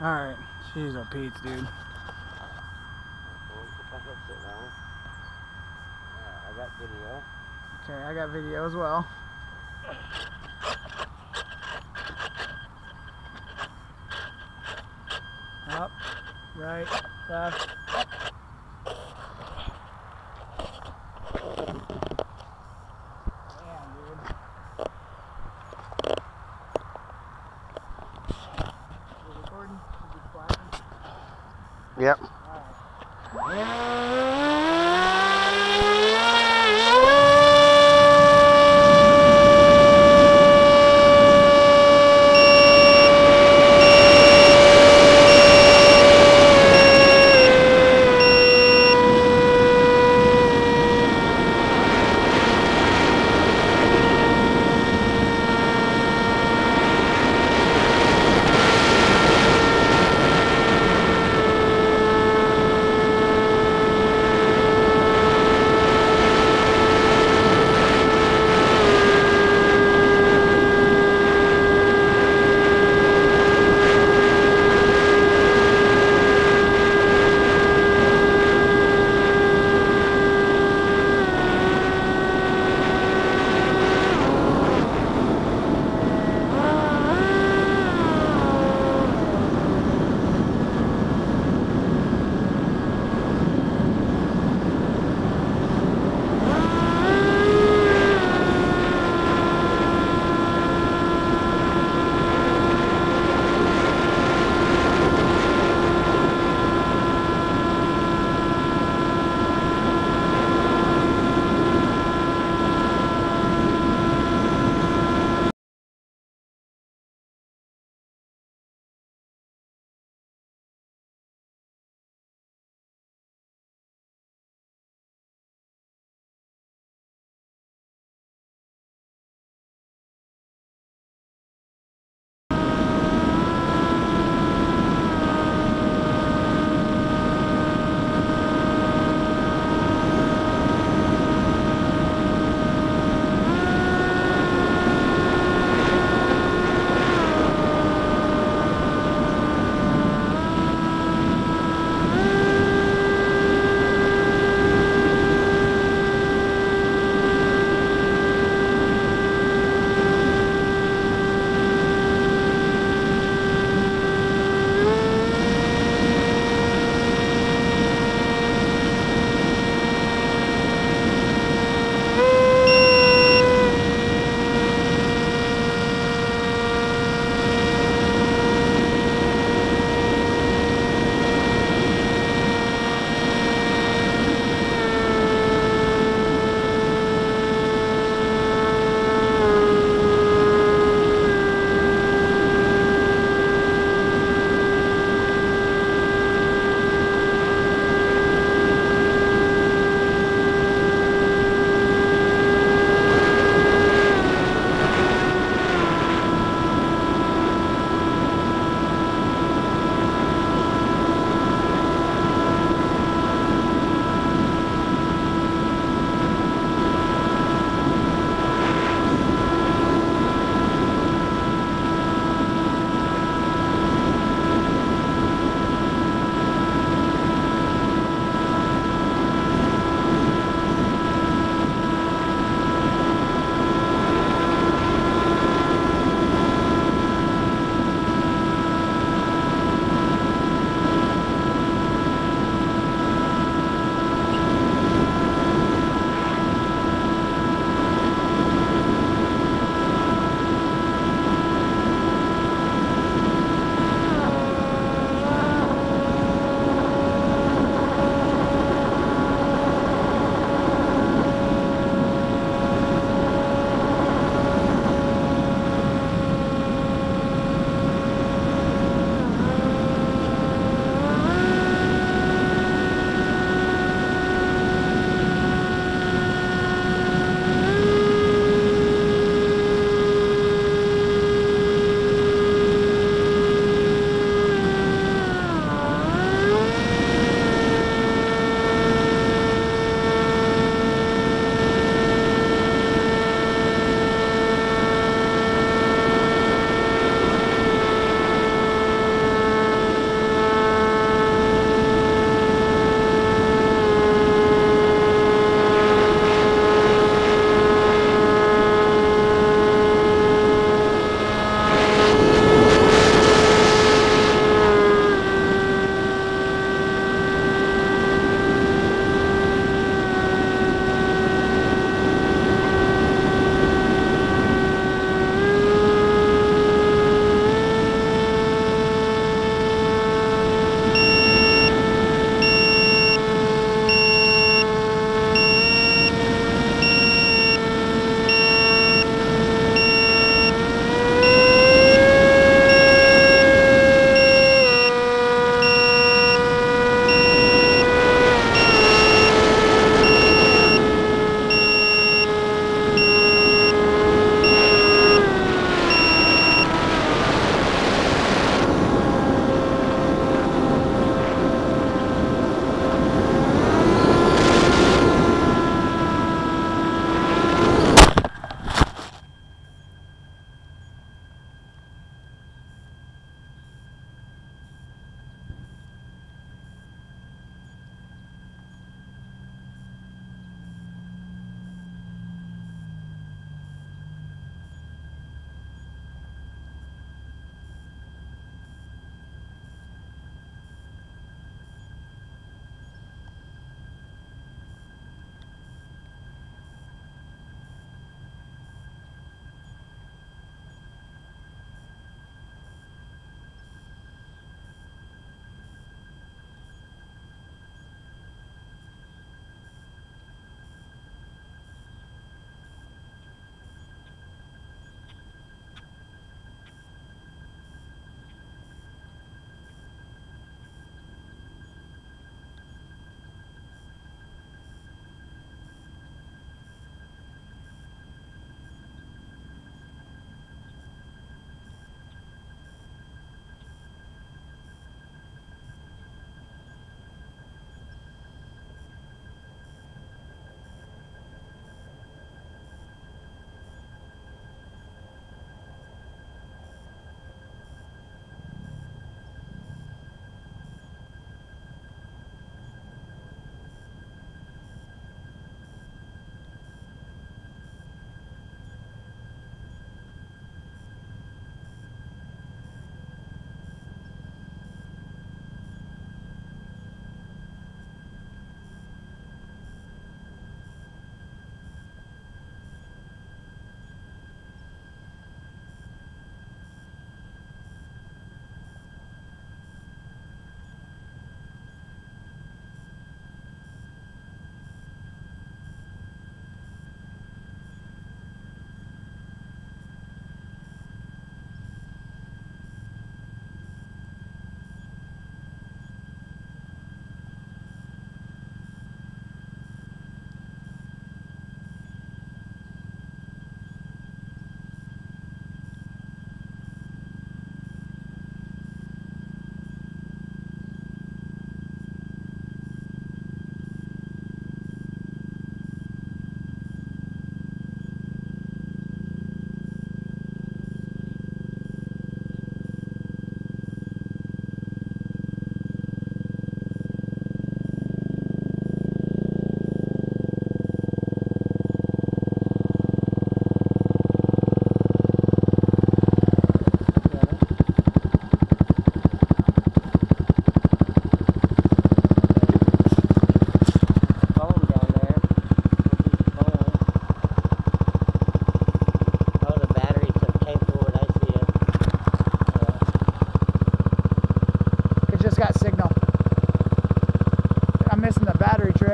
Alright. Jeez, oh Pete's, dude. Uh, I got video. Okay, I got video as well. Up, right, left. Damn, 안.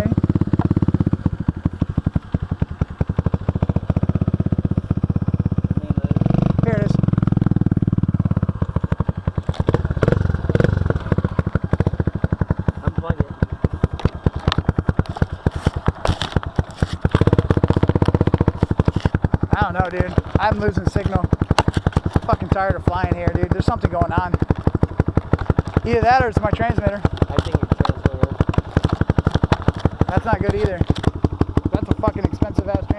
okay. Here it is. It. I don't know, dude. I'm losing signal. I'm fucking tired of flying here, dude. There's something going on. Either that or it's my transmitter. That's not good either. That's a fucking expensive ass